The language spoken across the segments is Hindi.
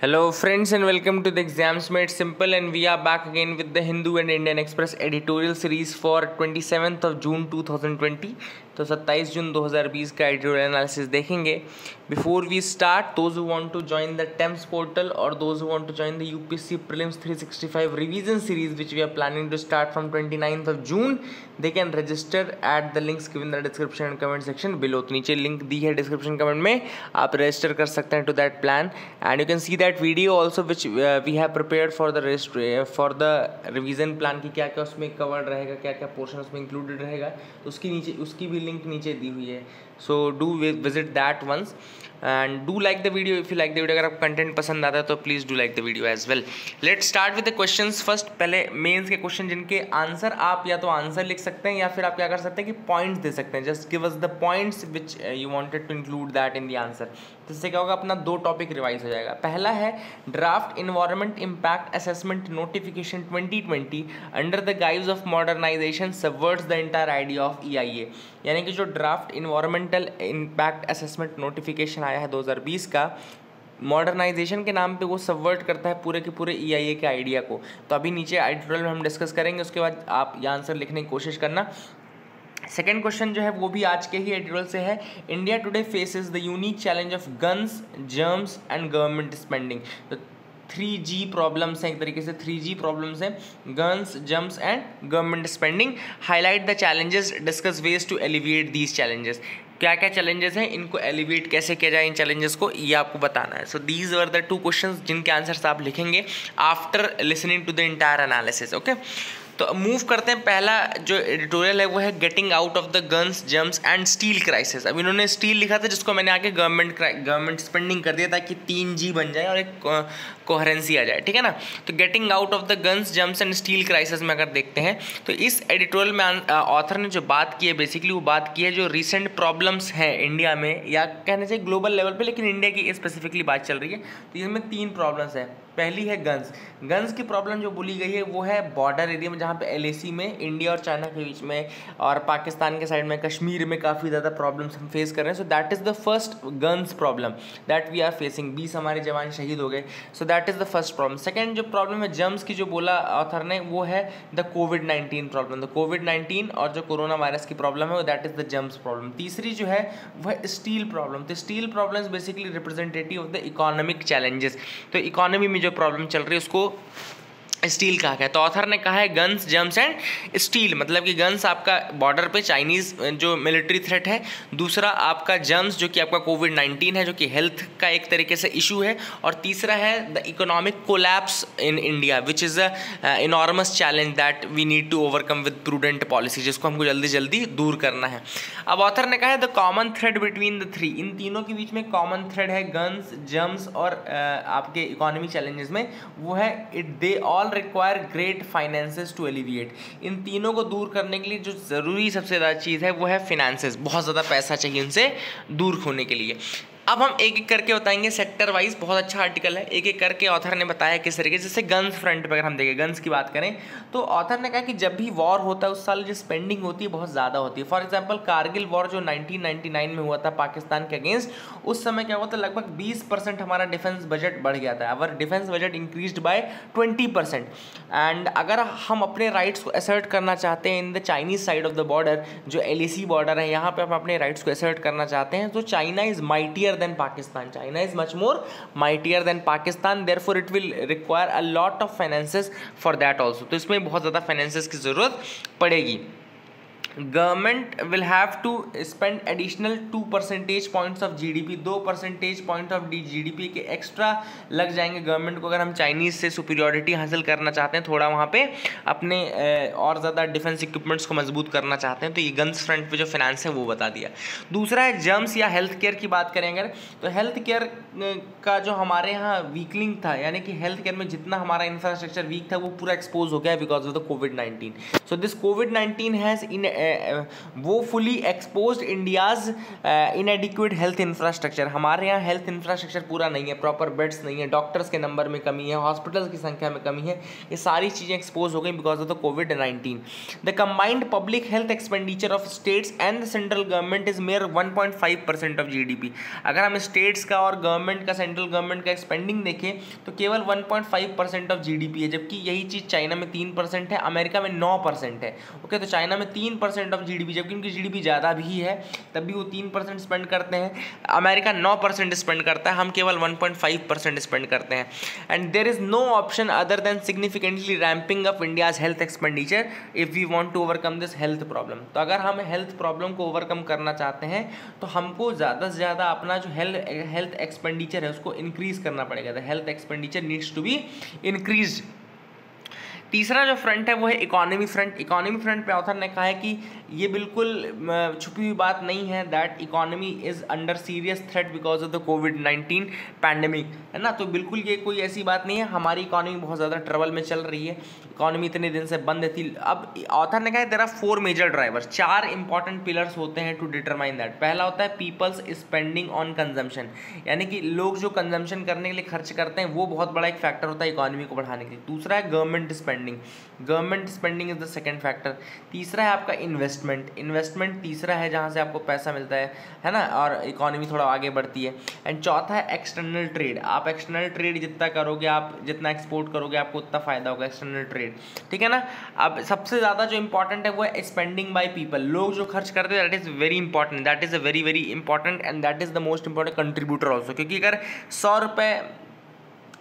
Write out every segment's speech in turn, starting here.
Hello, friends, and welcome to the Exams Made Simple. And we are back again with the Hindu and Indian Express editorial series for 27th of June 2020. तो 27 जून 2020 का एडिटोरियल एनालिसिस देखेंगे। Before we start those who want to join the Tams portal और those who want to join the UPSC prelims 365 revision series which we are planning to start from 29th of June they can register at the links given the description and comment section below तो नीचे लिंक दी है डिस्क्रिप्शन कमेंट में, आप रजिस्टर कर सकते हैं to that plan and you can see that video also which we have prepare for the registry for the revision plan की क्या क्या उसमें कवर रहेगा क्या क्या पोर्शन उसमें इंक्लूडेड रहेगा। तो उसकी नीचे, उसकी भी लिंक नीचे दी हुई है। So do visit that once and do like the video if you like the video अगर आपको कंटेंट पसंद आता है तो please do like the video as well let start with the question first पहले मेन्स के क्वेश्चन जिनके आंसर आप या तो आंसर लिख सकते हैं या फिर आप क्या कर सकते हैं कि पॉइंट्स दे सकते हैं. Just give us the points which you wanted to include that in the answer जिससे क्या होगा? अपना दो टॉपिक रिवाइज हो जाएगा. पहला है draft environment impact assessment notification 2020 under the guise of modernisation subverts the entire idea of E I A यानी कि जो draft environmental impact assessment notification आया है 2020 का। मॉडर्नाइजेशन के नाम पे वो सबवर्ट करता है पूरे के पूरे ई e के आइडिया को। तो अभी नीचे एडिटोरियल में हम डिस्कस करेंगे, उसके बाद आप ये आंसर लिखने की कोशिश करना। सेकेंड क्वेश्चन जो है, वो भी आज के ही एडिटोरियल से है। India today faces the unique challenge of guns germs and government spending तो थ्री जी प्रॉब्लम्स हैं, एक तरीके से थ्री जी प्रॉब्लम्स हैं। Guns germs and government spending highlight the challenges discuss ways to alleviate these challenges क्या क्या चैलेंजेस हैं, इनको एलिवेट कैसे किया जाए इन चैलेंजेस को, ये आपको बताना है। So these are the two question जिनके आंसर्स आप लिखेंगे after listening to the entire analysis okay तो मूव करते हैं, पहला जो एडिटोरियल है, वो है getting out of the guns germs and steel crisis अब इन्होंने स्टील लिखा था, जिसको मैंने आके गवर्नमेंट गवर्नमेंट स्पेंडिंग कर दिया, ताकि तीन जी बन जाए और एक कोहरेंसी आ जाए, ठीक है ना? तो getting out of the guns germs and steel crisis में अगर देखते हैं तो इस एडिटोरियल में ऑथर ने जो बात की है बेसिकली वो बात की है, जो रिसेंट प्रॉब्लम्स हैं इंडिया में, या कहने से ग्लोबल लेवल पर लेकिन इंडिया की स्पेसिफिकली बात चल रही है तो इसमें तीन प्रॉब्लम्स हैं। पहली है गन्स गन्स की प्रॉब्लम जो बोली गई है, वो है बॉर्डर एरिया में, जहाँ पे एलएसी में इंडिया और चाइना के बीच में और पाकिस्तान के साइड में कश्मीर में काफ़ी ज़्यादा प्रॉब्लम्स हम फेस कर रहे हैं. So that is the first guns problem that we are facing बीस हमारे जवान शहीद हो गए. So that is the first problem second जो प्रॉब्लम है जम्स की जो बोला ऑथर ने, वो है the COVID nineteen problem the COVID nineteen और जो कोरोना वायरस की प्रॉब्लम है, वो that is the germs problem तीसरी जो है वह स्टील प्रॉब्लम तो steel problem basically representative of the economic challenges तो इकोनॉमी में जो प्रॉब्लम चल रही है उसको स्टील कहा गया तो ऑथर ने कहा है गन्स जम्स एंड स्टील मतलब कि गन्स आपका बॉर्डर पे चाइनीज़ जो मिलिट्री थ्रेट है। दूसरा आपका जम्स जो कि आपका कोविड नाइन्टीन है जो कि हेल्थ का एक तरीके से इशू है। और तीसरा है the economic collapse in India which is a enormous challenge that we need to overcome with prudent policy जिसको हमको जल्दी जल्दी दूर करना है। अब ऑथर ने कहा है the common thread between the three इन तीनों के बीच में कॉमन थ्रेड है गन्स जम्स और uh, आपके इकोनॉमी चैलेंजेस में वो है it they all all require great finances to alleviate इन तीनों को दूर करने के लिए जो ज़रूरी सबसे ज़्यादा चीज़ है, वो है फिनेंसेस बहुत ज़्यादा पैसा चाहिए उनसे दूर होने के लिए। अब हम एक एक करके बताएँगे सेक्टर वाइज बहुत अच्छा आर्टिकल है। एक एक करके ऑथर ने बताया किस तरीके जैसे गन्स फ्रंट पर अगर हम देखें गन्स की बात करें तो ऑथर ने कहा कि जब भी वॉर होता है, उस साल जो स्पेंडिंग होती है, बहुत ज़्यादा होती है। फॉर एग्ज़ाम्पल कारगिल वॉर जो 1999 में हुआ था पाकिस्तान के अगेंस्ट उस समय क्या हुआ था? लगभग 20 परसेंट हमारा डिफेंस बजट बढ़ गया था। Our defence budget increase by 20 percent and अगर हम अपने राइट्स को असर्ट करना चाहते हैं in the Chinese side of the border जो एल बॉर्डर है, यहाँ पर हम अपने राइट्स को असर्ट करना चाहते हैं तो China is mightier than Pakistan China is much more mightier than Pakistan therefore it will require a lot of for that also तो इसमें बहुत ज़्यादा फाइनेंसिस की ज़रूरत पड़ेगी। Government will have to spend additional two percentage points of GDP दो percentage point of D GDP के एक्स्ट्रा लग जाएँगे। गवर्नमेंट को अगर हम चाइनीज़ से सुपीरियोरिटी हासिल करना चाहते हैं, थोड़ा वहाँ पे अपने और ज़्यादा डिफेंस इक्विपमेंट्स को मज़बूत करना चाहते हैं तो ये गन्स फ्रंट पे जो फाइनेंस है, वो बता दिया। दूसरा है जर्म्स या हेल्थ केयर की बात करें अगर तो हेल्थ केयर का जो हमारे यहाँ वीकलिंग था, यानी कि हेल्थ केयर में जितना हमारा इंफ्रास्ट्रक्चर वीक था, वो पूरा एक्सपोज हो गया because of the COVID nineteen so this COVID nineteen has in वो fully expose India's inadequate health infrastructure हमारे यहाँ हेल्थ इंफ्रास्ट्रक्चर पूरा नहीं है प्रॉपर बेड्स नहीं है डॉक्टर्स के नंबर में कमी है हॉस्पिटल्स की संख्या में कमी है, ये सारी चीज़ें एक्सपोज हो गई because of the COVID nineteen the combined public health expenditure of states and central government is mere one point five percent of G D P अगर हम स्टेट्स का और गवर्नमेंट का सेंट्रल गवर्नमेंट का एक्सपेंडिंग देखें तो केवल one point five percent of G D P है, जबकि यही चीज़ चाइना में तीन परसेंट है अमेरिका में नौ परसेंट है. ओके तो चाइना में तीन परसेंट ऑफ़ जीडीपी जबकि उनकी जीडीपी ज़्यादा भी है, तब भी वो तीन परसेंट स्पेंड करते हैं। अमेरिका नौ परसेंट स्पेंड करता है, हम केवल one point five percent spend करते हैं। And there is no option other than significantly ramping up India's health expenditure if we want to overcome this health problem तो अगर हम हेल्थ प्रॉब्लम को ओवरकम करना चाहते हैं तो हमको ज़्यादा से ज़्यादा अपना जो हेल्थ हेल्थ एक्सपेंडिचर है, उसको इंक्रीज़ करना पड़ेगा। The health expenditure needs to be increase तीसरा जो फ्रंट है, वो है इकोनॉमी फ्रंट इकोनॉमी फ्रंट पे ऑथर ने कहा है कि ये बिल्कुल छुपी हुई बात नहीं है that economy is under serious threat because of the COVID nineteen pandemic है ना? तो बिल्कुल ये कोई ऐसी बात नहीं है। हमारी इकोनॉमी बहुत ज़्यादा ट्रबल में चल रही है। इकोनॉमी इतने दिन से बंद थी अब ऑथर ने कहा है there are four major drivers चार इंपॉर्टेंट पिलर्स होते हैं टू डिटरमाइन दैट पहला होता है पीपल्स स्पेंडिंग ऑन कंजम्पशन यानी कि लोग जो कंजम्पशन करने के लिए खर्च करते हैं, वो बहुत बड़ा एक फैक्टर होता है इकोनॉमी को बढ़ाने के लिए। दूसरा है government spending government spending is the second factor तीसरा है आपका इन्वेस्टमेंट इन्वेस्टमेंट तीसरा है जहाँ से आपको पैसा मिलता है है ना? और इकोनॉमी थोड़ा आगे बढ़ती है. एंड चौथा है एक्सटर्नल ट्रेड आप एक्सटर्नल ट्रेड जितना करोगे, आप जितना एक्सपोर्ट करोगे, आपको उतना फ़ायदा होगा एक्सटर्नल ट्रेड ठीक है ना? अब सबसे ज़्यादा जो इंपॉर्टेंट है वो है स्पेंडिंग बाय पीपल लोग जो खर्च करते हैं that is very important that is a very very important and that is the most important contributor also क्योंकि अगर सौ रुपये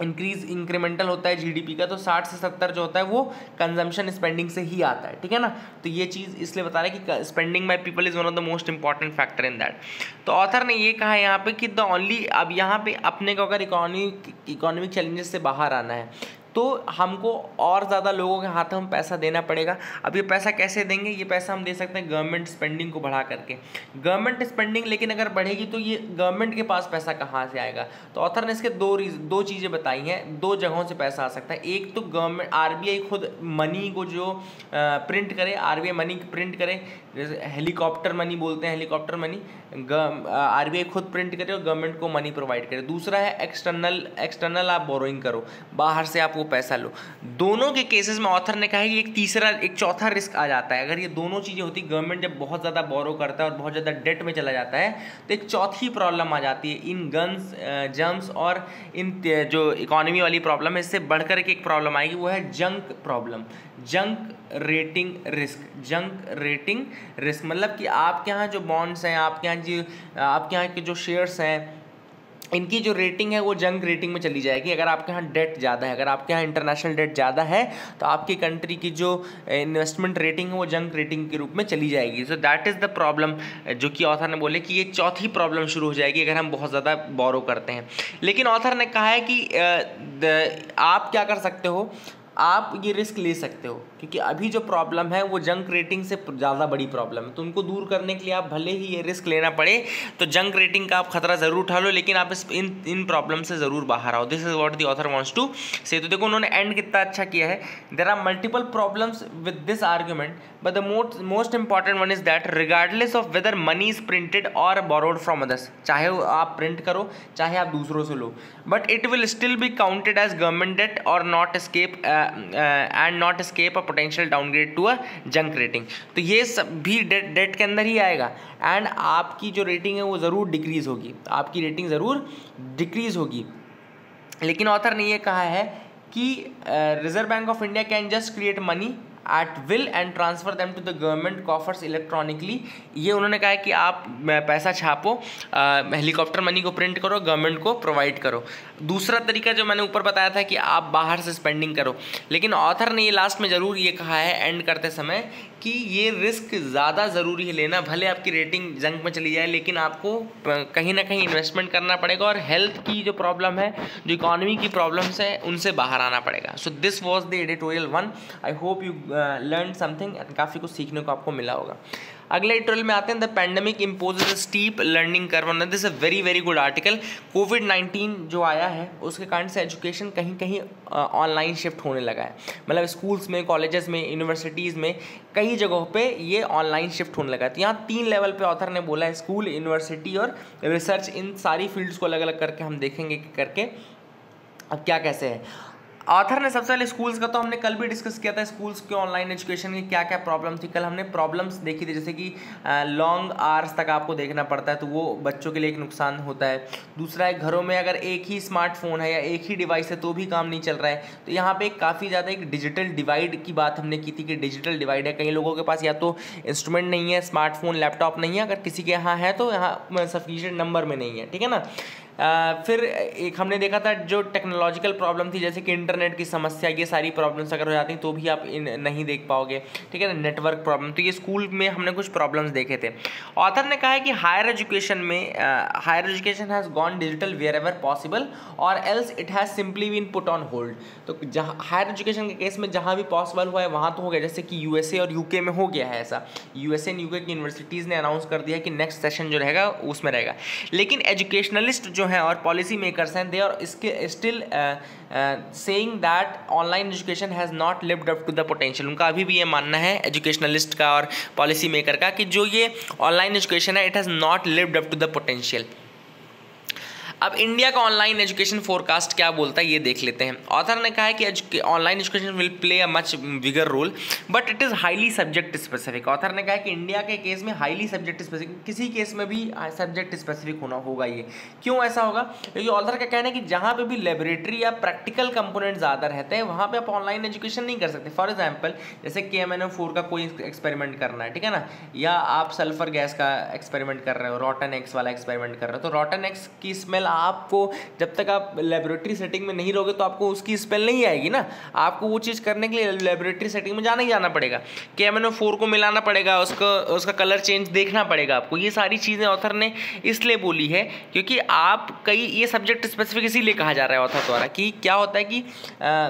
इंक्रीज इंक्रीमेंटल होता है जीडीपी का तो साठ से सत्तर जो होता है वो कंजम्पशन स्पेंडिंग से ही आता है, ठीक है ना? तो ये चीज़ इसलिए बता रहे हैं कि spending by people is one of the most important factor in that तो ऑथर ने ये कहा यहाँ पे कि द ओनली अब यहाँ पे अपने को अगर इकोनॉमिक इकोनॉमिक चैलेंजेस से बाहर आना है तो हमको और ज़्यादा लोगों के हाथों में पैसा देना पड़ेगा। अब ये पैसा कैसे देंगे? ये पैसा हम दे सकते हैं गवर्नमेंट स्पेंडिंग को बढ़ा करके। गवर्नमेंट स्पेंडिंग लेकिन अगर बढ़ेगी तो ये गवर्नमेंट के पास पैसा कहाँ से आएगा? तो ऑथर ने इसके दो रीज, दो चीज़ें बताई हैं, दो जगहों से पैसा आ सकता है। एक तो गवर्नमेंट आरबीआई खुद मनी को जो प्रिंट करे आर मनी प्रिंट करे, जैसे हेलीकॉप्टर मनी बोलते हैं हेलीकॉप्टर मनी आरबीआई खुद प्रिंट करे और गवर्नमेंट को मनी प्रोवाइड करे। दूसरा है एक्सटर्नल एक्सटर्नल आप बोरोइंग करो। बाहर से आप वो पैसा लो। दोनों के केसेस में ऑथर ने कहा है कि एक तीसरा, एक चौथा रिस्क आ जाता है। अगर ये दोनों चीज़ें होती गवर्नमेंट जब बहुत ज़्यादा बोरो करता है और बहुत ज़्यादा डेट में चला जाता है तो एक चौथी प्रॉब्लम आ जाती है इन गन्स जम्स और इन जो इकोनॉमी वाली प्रॉब्लम है, इससे बढ़कर के एक प्रॉब्लम आएगी, वो है junk problem junk rating risk junk rating risk मतलब कि आपके यहाँ जो बॉन्ड्स हैं, आपके यहाँ जो, आपके यहाँ के जो शेयर्स हैं इनकी जो रेटिंग है, वो जंग रेटिंग में चली जाएगी। अगर आपके यहाँ डेट ज़्यादा है, अगर आपके यहाँ इंटरनेशनल डेट ज़्यादा है तो आपकी कंट्री की जो इन्वेस्टमेंट रेटिंग है, वो जंग रेटिंग के रूप में चली जाएगी। So that is the problem जो कि ऑथर ने बोले कि ये चौथी प्रॉब्लम शुरू हो जाएगी अगर हम बहुत ज़्यादा बोरो करते हैं। लेकिन ऑथर ने कहा है कि आप क्या कर सकते हो? आप ये रिस्क ले सकते हो, क्योंकि अभी जो प्रॉब्लम है, वो जंक रेटिंग से ज़्यादा बड़ी प्रॉब्लम है। तो उनको दूर करने के लिए आप भले ही ये रिस्क लेना पड़े तो जंक रेटिंग का आप खतरा ज़रूर उठा लो लेकिन आप इस, इन इन प्रॉब्लम से ज़रूर बाहर आओ। This is what the author wants to say तो देखो, उन्होंने एंड कितना अच्छा किया है। There are multiple problems with this argument but the most most important one is that regardless of whether money is printed और बोरोड फ्रॉम अदर्स चाहे आप प्रिंट करो, चाहे आप दूसरों से लो but it will still be counted as government debt और not escape and not escape a potential downgrade to a junk rating तो ये सब भी डेट डेट के अंदर ही आएगा। एंड आपकी जो रेटिंग है वो ज़रूर डिक्रीज़ होगी। आपकी रेटिंग ज़रूर डिक्रीज़ होगी। लेकिन ऑथर ने ये कहा है कि Reserve Bank of India can just create money at will and transfer them to the government coffers electronically ये उन्होंने कहा है कि आप पैसा छापो हेलीकॉप्टर मनी को प्रिंट करो गवर्नमेंट को प्रोवाइड करो। दूसरा तरीका जो मैंने ऊपर बताया था कि आप बाहर से स्पेंडिंग करो। लेकिन ऑथर ने ये लास्ट में ज़रूर ये कहा है एंड करते समय कि ये रिस्क ज़्यादा ज़रूरी है लेना, भले आपकी रेटिंग जंग में चली जाए, लेकिन आपको कहीं ना कहीं इन्वेस्टमेंट करना पड़ेगा और हेल्थ की जो प्रॉब्लम है, जो इकोनॉमी की प्रॉब्लम्स है, उनसे बाहर आना पड़ेगा। So this was the editorial one I hope you learn something काफ़ी कुछ सीखने को आपको मिला होगा। अगले एडिटोरियल में आते हैं। The pandemic impose steep learning curve this a very very good article COVID nineteen जो आया है, उसके कारण से एजुकेशन कहीं कहीं ऑनलाइन शिफ्ट होने लगा है। मतलब स्कूल्स में कॉलेजेस में यूनिवर्सिटीज़ में, कई जगहों पे ये ऑनलाइन शिफ्ट होने लगा है। तो यहाँ तीन लेवल पे ऑथर ने बोला है स्कूल यूनिवर्सिटी और रिसर्च इन सारी फील्ड्स को अलग अलग करके हम देखेंगे करके अब क्या कैसे है। ऑथर ने सबसे पहले स्कूल्स का तो हमने कल भी डिस्कस किया था स्कूल्स के ऑनलाइन एजुकेशन की क्या क्या प्रॉब्लम थी। कल हमने प्रॉब्लम्स देखी थी, जैसे कि लॉन्ग आवर्स तक आपको देखना पड़ता है तो वो बच्चों के लिए एक नुकसान होता है। दूसरा है, घरों में अगर एक ही स्मार्टफ़ोन है या एक ही डिवाइस है तो भी काम नहीं चल रहा है। तो यहाँ पर काफ़ी ज़्यादा एक डिजिटल डिवाइड की बात हमने की थी कि डिजिटल डिवाइड है। कई लोगों के पास या तो इंस्ट्रूमेंट नहीं है स्मार्टफ़ोन लैपटॉप नहीं है। अगर किसी के यहाँ है तो यहाँ सफिशियंट नंबर में नहीं है, ठीक है ना? फिर एक हमने देखा था जो टेक्नोलॉजिकल प्रॉब्लम थी, जैसे कि इंटरनेट की समस्या, ये सारी प्रॉब्लम्स अगर हो जाती तो भी आप इन, नहीं देख पाओगे। ठीक है ना? नेटवर्क प्रॉब्लम तो ये स्कूल में हमने कुछ प्रॉब्लम्स देखे थे। ऑथर ने कहा है कि हायर एजुकेशन में higher education has gone digital wherever possible और else it has simply been put on hold तो जहाँ हायर एजुकेशन के केस में जहाँ भी पॉसिबल हुआ है, वहाँ तो हो गया। जैसे कि यूएसए और यूके में हो गया है ऐसा। यूएसए एंड यूके की यूनिवर्सिटीज़ ने अनाउंस कर दिया कि नेक्स्ट सेशन जो रहेगा, उसमें रहेगा। लेकिन एजुकेशनलिस्ट जो हैं और पॉलिसी मेकर्स हैं दे आर इसके still saying that online education has not lived up to the potential उनका अभी भी ये मानना है एजुकेशनलिस्ट का और पॉलिसी मेकर का कि जो ये ऑनलाइन एजुकेशन है it has not lived up to the potential अब इंडिया का ऑनलाइन एजुकेशन फोरकास्ट क्या बोलता है, ये देख लेते हैं। ऑथर ने कहा है कि online education will play a much bigger role but it is highly subject specific author ने कहा है कि इंडिया के केस में हाईली सब्जेक्ट स्पेसिफिक किसी केस में भी सब्जेक्ट स्पेसिफिक होना होगा ये। क्यों ऐसा होगा? क्योंकि ऑथर का कहना है कि जहाँ पर भी लेबोरेटरी या प्रैक्टिकल कंपोनेंट ज़्यादा रहते हैं, वहाँ पर आप ऑनलाइन एजुकेशन नहीं कर सकते। फॉर एग्ज़ाम्पल जैसे के एम एन ओ फोर का कोई एक्सपेरिमेंट करना है, ठीक है ना? या आप सल्फ़र गैस का एक्सपेरिमेंट कर रहे हो रॉटन एक्स वाला एक्सपेरिमेंट कर रहे हो तो रॉटन एक्स की स्मेल आपको जब तक आप लेबोरेटरी सेटिंग में नहीं रहोगे तो आपको उसकी स्पेल नहीं आएगी ना। आपको वो चीज़ करने के लिए लेबोरेटरी सेटिंग में जाना ही जाना पड़ेगा। के एम फोर को मिलाना पड़ेगा उसका उसका कलर चेंज देखना पड़ेगा आपको। ये सारी चीज़ें ऑथर ने इसलिए बोली है क्योंकि आप कई ये सब्जेक्ट स्पेसिफिक इसीलिए कहा जा रहा है ऑथर द्वारा कि क्या होता है कि आ,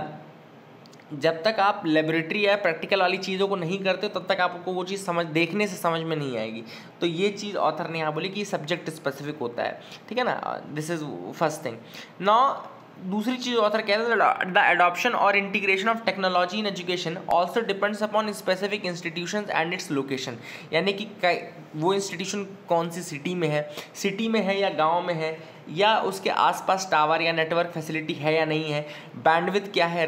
जब तक आप लेबोरेटरी या प्रैक्टिकल वाली चीज़ों को नहीं करते, तब तक आपको वो चीज़ समझ, देखने से समझ में नहीं आएगी। तो ये चीज़ ऑथर ने यहाँ बोली कि सब्जेक्ट स्पेसिफिक होता है। ठीक है ना? दिस इज़ फ़र्स्ट थिंग नॉ दूसरी चीज़ ऑथर कहते हैं द एडॉप्शन और integration of technology in education also depends upon specific institution and its location यानी कि वो इंस्टीट्यूशन कौन सी सिटी में है? सिटी में है या गाँव में है? या उसके आसपास टावर या नेटवर्क फैसिलिटी है या नहीं है? बैंडविथ क्या है?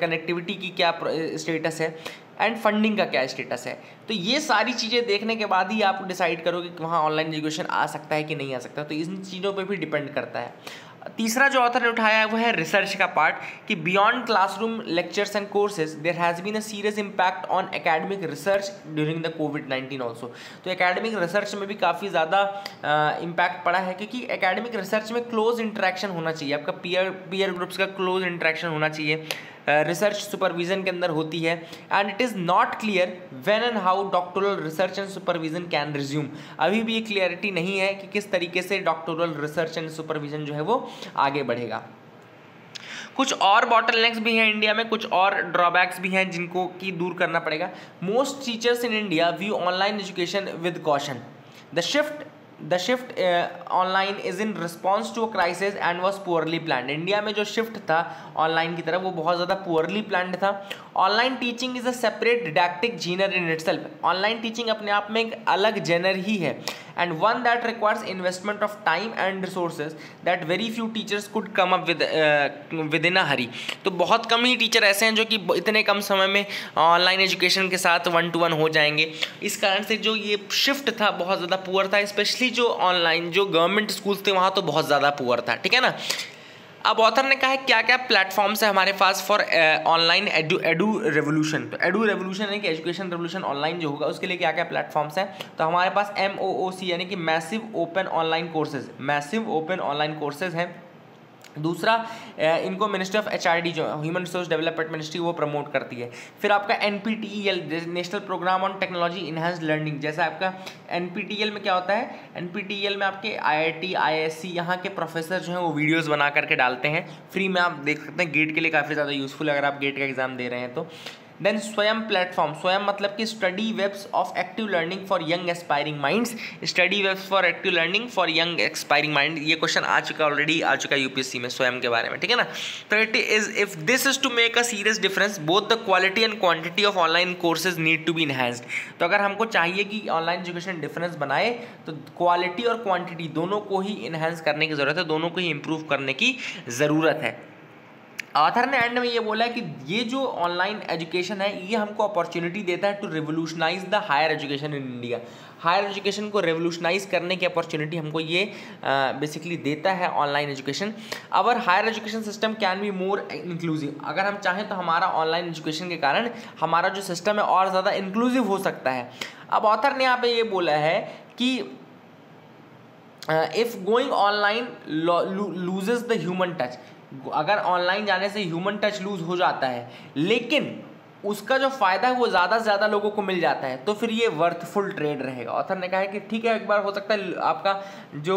कनेक्टिविटी की क्या स्टेटस है? एंड फंडिंग का क्या स्टेटस है? तो ये सारी चीज़ें देखने के बाद ही आप डिसाइड करोगे कि वहाँ ऑनलाइन एजुकेशन आ सकता है कि नहीं आ सकता तो इन चीज़ों पे भी डिपेंड करता है। तीसरा जो ऑथर ने उठाया है, वो है रिसर्च का पार्ट कि beyond classroom lectures and courses there has been a serious impact on academic research during the COVID nineteen also तो एकेडमिक रिसर्च में भी काफ़ी ज़्यादा इम्पैक्ट पड़ा है, क्योंकि एकेडमिक रिसर्च में क्लोज इंट्रैक्शन होना चाहिए। आपका पीयर पीयर ग्रुप्स का क्लोज इंट्रैक्शन होना चाहिए। रिसर्च सुपरविजन के अंदर होती है and it is not clear when and how doctoral research and supervision can resume अभी भी ये क्लियरिटी नहीं है कि किस तरीके से डॉक्टोरल रिसर्च एंड सुपरविजन जो है वो आगे बढ़ेगा। कुछ और बॉटल भी हैं इंडिया में, कुछ और ड्रॉबैक्स भी हैं जिनको की दूर करना पड़ेगा। Most teachers in India view online education with caution the shift the shift online is in response to a crisis and was poorly plan India में जो शिफ्ट था ऑनलाइन की तरफ़, वो बहुत ज़्यादा पुअरली प्लान था. Online teaching is a separate didactic genre in itself online teaching अपने आप में एक अलग जेनर ही है. And one that requires investment of time and resources that very few teachers could come up with with in a hurry तो बहुत कम ही टीचर ऐसे हैं जो कि इतने कम समय में ऑनलाइन एजुकेशन के साथ वन टू वन हो जाएँगे। इस कारण से जो ये शिफ्ट था, बहुत ज़्यादा पुअर था स्पेशली जो ऑनलाइन जो गवर्नमेंट स्कूल्स थे, वहाँ तो बहुत ज़्यादा पुअर था, ठीक है ना? अब ऑथर ने कहा है क्या क्या प्लेटफॉर्म्स है हमारे पास for online edu edu revolution तो एडू रेवोल्यूशन यानी कि एजुकेशन रेवोल्यूशन ऑनलाइन जो होगा, उसके लिए क्या क्या प्लेटफॉर्म्स हैं? तो हमारे पास एम ओ ओ सी यानी कि massive open online courses massive open online courses हैं। दूसरा इनको मिनिस्ट्री ऑफ़ एचआरडी जो ह्यूमन रिसोर्स डेवलपमेंट मिनिस्ट्री वो प्रमोट करती है। फिर आपका N national programme on technology enhance learning जैसा आपका एन पी टी एल में क्या होता है? एन पी टी एल में आपके आई I T I S C यहाँ के प्रोफेसर जो हैं वो वीडियोज़ बना करके डालते हैं। फ्री में आप देख सकते हैं गेट के लिए काफ़ी ज़्यादा यूज़फुल अगर आप गेट का एग्ज़ाम दे रहे हैं तो। देन स्वयं प्लेटफॉर्म स्वयं मतलब कि study webs of active learning for young aspiring minds study webs for active learning for young expiring mind ये क्वेश्चन आ चुका ऑलरेडी आ चुका यूपीएससी में स्वयं के बारे में, ठीक है ना? तो it is if this is to make a serious difference both the quality and quantity of online courses need to be enhanced तो अगर हमको चाहिए कि ऑनलाइन एजुकेशन डिफरेंस बनाए तो क्वालिटी और क्वांटिटी दोनों को ही इन्हेंस करने की ज़रूरत है, दोनों को ही इम्प्रूव करने की ज़रूरत है। आथर ने एंड में ये बोला है कि ये जो ऑनलाइन एजुकेशन है, ये हमको अपॉर्चुनिटी देता है to revolutionize the higher education in India higher education को रेवोल्यूशनाइज करने की अपॉर्चुनिटी हमको ये बेसिकली देता है online education our higher education system can be more inclusive अगर हम चाहें तो हमारा ऑनलाइन एजुकेशन के कारण हमारा जो सिस्टम है और ज़्यादा इंक्लूसिव हो सकता है. अब ऑथर ने यहाँ पे ये बोला है कि if going online loses the human touch अगर ऑनलाइन जाने से ह्यूमन टच लूज हो जाता है, लेकिन उसका जो फ़ायदा है वो ज़्यादा से ज़्यादा लोगों को मिल जाता है तो फिर ये वर्थफुल ट्रेड रहेगा। ऑथर ने कहा है कि ठीक है, एक बार हो सकता है आपका जो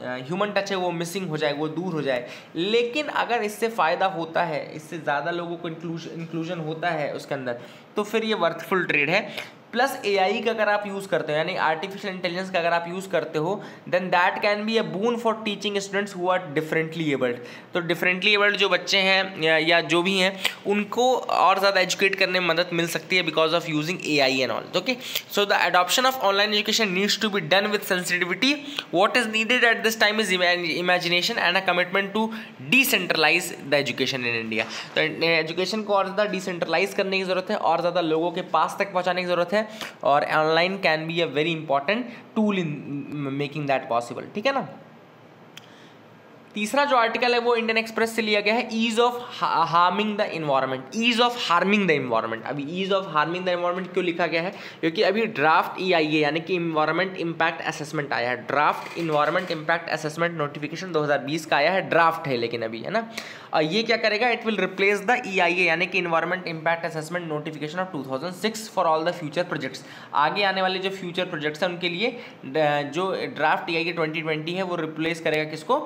ह्यूमन टच है वो मिसिंग हो जाए, वो दूर हो जाए। लेकिन अगर इससे फ़ायदा होता है, इससे ज़्यादा लोगों को इंक्लूजन होता है उसके अंदर तो फिर ये वर्थफुल ट्रेड है। प्लस ए आई का अगर आप यूज़ करते हो यानी आर्टिफिशियल इंटेलिजेंस का अगर आप यूज़ करते हो then that can be a boon for teaching students who are differently abled तो डिफरेंटली एबल्ड जो बच्चे हैं या, या जो भी हैं उनको और ज़्यादा एजुकेट करने में मदद मिल सकती है because of using A I and all okay so the adoption of online education needs to be done with sensitivity what is needed at this time is imagination and a commitment to decentralise the education in India तो एजुकेशन को और ज़्यादा डिसेंट्रलाइज करने की ज़रूरत है और ज़्यादा लोगों के पास तक पहुँचाने की ज़रूरत है और online can be a very important tool in making that possible ठीक है ना? तीसरा जो आर्टिकल है वो इंडियन एक्सप्रेस से लिया गया है ease of harming the environment ease of harming the environment अभी ease of harming the environment क्यों लिखा गया है? क्योंकि अभी ड्राफ्ट ई आई ए यानी कि इन्वायरमेंट इम्पैक्ट असेसमेंट आया है। Draft environment impact assessment notification 2020 का आया है। ड्राफ्ट है लेकिन अभी, है ना? और ये क्या करेगा? It will replace the E I A यानी कि environment impact assessment notification of 2006 for all the future projects आगे आने वाले जो फ्यूचर प्रोजेक्ट्स हैं, उनके लिए जो draft E I A twenty है, वो रिप्लेस करेगा किसको?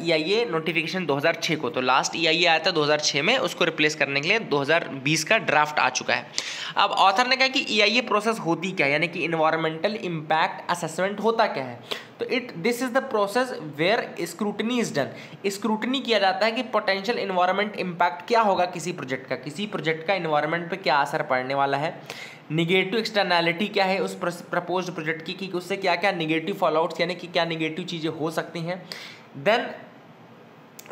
ई नोटिफिकेशन 2006 को। तो लास्ट ई ए आया था 2006 में, उसको रिप्लेस करने के लिए 2020 का ड्राफ्ट आ चुका है। अब ऑथर ने कहा कि ई ए प्रोसेस होती क्या है? यानी कि इन्वायरमेंटल इम्पैक्ट असेसमेंट होता क्या है? तो it this is the process where scrutiny is done scrutiny किया जाता है कि पोटेंशियल इन्वायरमेंट इम्पैक्ट क्या होगा किसी प्रोजेक्ट का। किसी प्रोजेक्ट का इन्वायरमेंट पे क्या असर पड़ने वाला है? निगेटिव एक्सटर्नैलिटी क्या है उस प्रपोज प्रोजेक्ट की? कि उससे क्या क्या निगेटिव फॉलोआउट्स यानी कि क्या निगेटिव चीज़ें हो सकती हैं? देन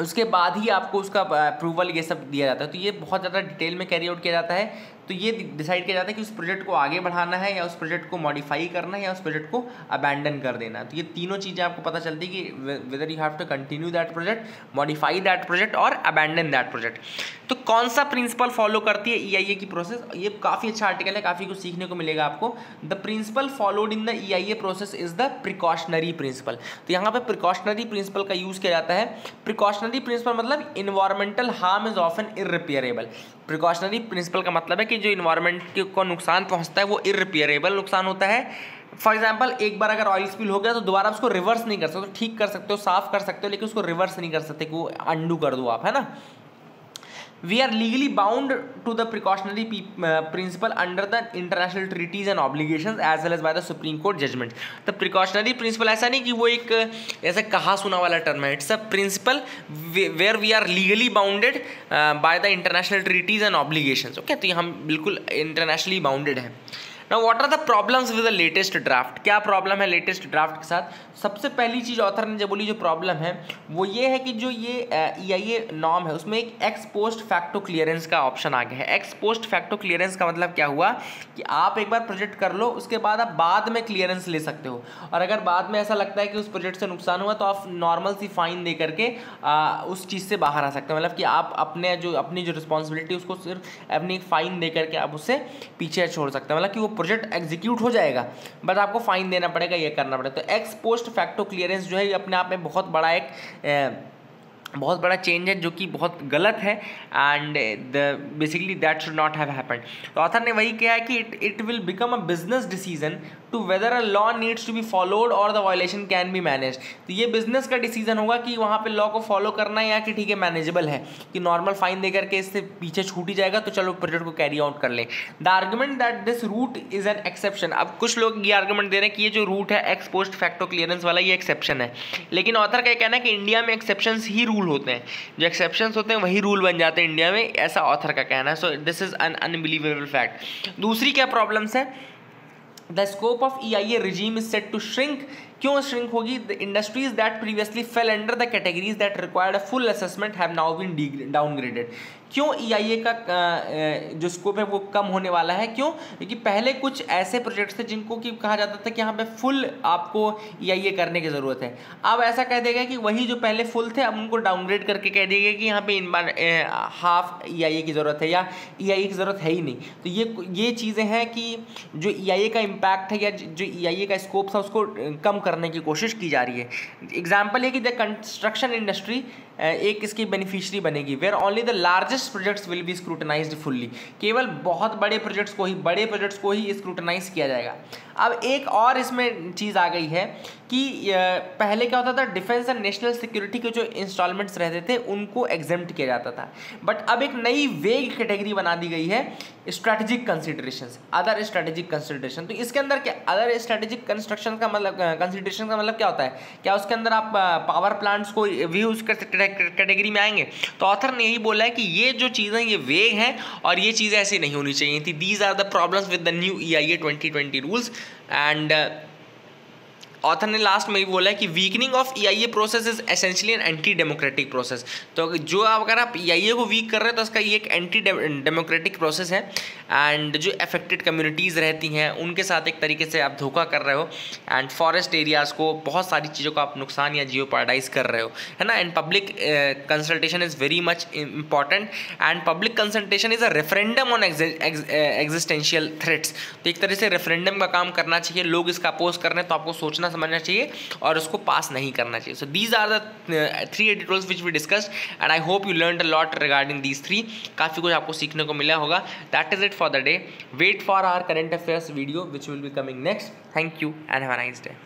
उसके बाद ही आपको उसका अप्रूवल ये सब दिया जाता है। तो ये बहुत ज़्यादा डिटेल में कैरी आउट किया जाता है। तो ये डिसाइड किया जाता है कि उस प्रोजेक्ट को आगे बढ़ाना है या उस प्रोजेक्ट को मॉडिफाई करना है या उस प्रोजेक्ट को अबैंडन कर देना है। तो ये तीनों चीज़ें आपको पता चलती है कि whether you have to continue that project modify that project और अबैंडन दैट प्रोजेक्ट तो कौन सा प्रिंसिपल फॉलो करती है ई e की प्रोसेस ये काफ़ी अच्छा आर्टिकल है, काफ़ी कुछ सीखने को मिलेगा आपको। The principle followed in the EIA process is the precautionary principle तो यहाँ पर प्रिकॉशनरी प्रिंसिपल का यूज़ किया जाता है। प्रिकॉशनरी प्रिंसिपल मतलब environmental harm is often irreparable precautionary principle का मतलब है कि जो इन्वायरमेंट को नुकसान पहुँचता है, वो इरिपेयरेबल नुकसान होता है। फॉर एग्ज़ाम्पल एक बार अगर ऑयल स्पिल हो गया तो दोबारा उसको रिवर्स नहीं कर सकते। ठीक कर सकते हो, साफ़ कर सकते हो, लेकिन उसको रिवर्स नहीं कर सकते कि वो अंडू कर दो आप, है ना? We are legally bound to the precautionary principle under the international treaties and obligation as well as by the Supreme Court judgment the precautionary principle ऐसा नहीं कि वो एक ऐसा कहा सुना वाला टर्म है. It's a principle where we are legally bounded by the international treaties and obligation okay तो हम बिल्कुल इंटरनेशनली बाउंडेड हैं. ना what are the problems with the latest draft क्या प्रॉब्लम है लेटेस्ट ड्राफ्ट के साथ? सबसे पहली चीज़ ऑथर ने जो बोली जो प्रॉब्लम है वो ये है कि जो ये ई आई ए नॉम है उसमें एक एक्स पोस्ट फैक्टो क्लियरेंस का ऑप्शन आ गया है। एक्स पोस्ट फैक्टो क्लियरेंस का मतलब क्या हुआ? कि आप एक बार प्रोजेक्ट कर लो उसके बाद आप बाद में क्लियरेंस ले सकते हो। और अगर बाद में ऐसा लगता है कि उस प्रोजेक्ट से नुकसान हुआ तो आप नॉर्मल सी फाइन दे करके आ, उस चीज़ से बाहर आ सकते हो। मतलब कि आप अपने जो अपनी जो रिस्पॉन्सिबिलिटी उसको सिर्फ़ अपनी फाइन दे करके आप उससे पीछे छोड़ सकते हैं। मतलब कि वो प्रोजेक्ट एग्जीक्यूट हो जाएगा बट आपको फाइन देना पड़ेगा ये करना पड़ेगा। तो एक्स पोस्ट फैक्टो क्लियरेंस जो है ये अपने आप में बहुत बड़ा एक ए, बहुत बड़ा चेंज है जो कि बहुत गलत है and the basically that should not have happened तो ऑथर ने वही किया है कि it it will become a business decision to whether a law needs to be followed और the violation can be manage तो ये बिज़नेस का डिसीज़न होगा कि वहाँ पे लॉ को फॉलो करना है या कि ठीक है मैनेजेबल है। कि नॉर्मल फाइन दे करके इससे पीछे छूट ही जाएगा तो चलो प्रोजेक्ट को कैरी आउट कर लें। The argument that this route is an exception अब कुछ लोग ये आर्ग्यूमेंट दे रहे हैं कि ये जो रूट है एक्स पोस्ट फैक्टो क्लियरेंस वाला, ये एक्सेप्शन है। लेकिन ऑथर का कहना है कि इंडिया में एक्सेप्शन ही रूल होते हैं। जो एक्सेप्शन होते हैं, वही रूल बन जाते हैं इंडिया में, ऐसा ऑथर का कहना है। So this is an unbelievable fact दूसरी क्या प्रॉब्लम्स है? The scope of EIA regime is set to shrink क्यों श्रिंक होगी? The industries that previously fell under the categories that required a full assessment have now been downgraded क्यों ई e का जो स्कोप है वो कम होने वाला है? क्यों? क्योंकि पहले कुछ ऐसे प्रोजेक्ट्स थे जिनको कि कहा जाता था कि यहाँ पे फुल आपको ई e करने की ज़रूरत है। अब ऐसा कह देगा कि वही जो पहले फुल थे, अब उनको डाउनग्रेड करके कह दिया कि यहाँ पे इन बार हाफ़ EIA की ज़रूरत है या EIA की ज़रूरत है ही नहीं। तो ये ये चीज़ें हैं कि जो EIA का इम्पैक्ट है या जो EIA का स्कोप था उसको कम करने की कोशिश की जा रही है। एग्ज़ाम्पल है कि द कंस्ट्रक्शन इंडस्ट्री एक इसकी बेनिफिशरी बनेगी। Where only the largest projects will be scrutinise fully केवल बहुत बड़े प्रोजेक्ट्स को ही, बड़े प्रोजेक्ट्स को ही स्क्रूटनाइज किया जाएगा। अब एक और इसमें चीज़ आ गई है कि पहले क्या होता था डिफेंस एंड नेशनल सिक्योरिटी के जो इंस्टॉलमेंट्स रहते थे, उनको एग्ज़ाम किया जाता था। बट अब एक नई वेग कैटेगरी बना दी गई है strategic consideration other strategic consideration तो इसके अंदर क्या अदर स्ट्रेटेजिक कंस्ट्रक्शन का मतलब कंसिडरेशन का मतलब क्या होता है? क्या उसके अंदर आप पावर प्लांट्स को भी उस कैटेगरी में आएँगे। तो ऑथर ने यही बोला है कि ये जो चीज़ें ये वेग हैं और ये चीज़ें ऐसी नहीं होनी चाहिए। थी these are the problems with the new E I A twenty twenty rules and author ने लास्ट में भी बोला है कि weakening of E I A process is essentially an anti democratic process तो जो अगर आप ई आई ए को वीक कर रहे हैं तो उसका ये एक एंटी डेमोक्रेटिक प्रोसेस है. एंड जो अफेक्टेड कम्युनिटीज़ रहती हैं, उनके साथ एक तरीके से आप धोखा कर रहे हो. एंड फॉरेस्ट एरियाज़ को बहुत सारी चीज़ों का आप नुकसान या जियो कर रहे हो. है ना? And public consultation is very much important and public consultation is a referendum on existential threats तो एक तरह से रेफरेंडम का काम करना चाहिए. लोग इसका अपोज कर रहे हैं तो आपको सोचना समझना चाहिए और उसको पास नहीं करना चाहिए। So these are the three which we discuss and I hope you learn a lot regarding these three काफ़ी कुछ आपको सीखने को मिला होगा। That is it for the day wait for our current affairs video which will be coming next thank you and have a nice day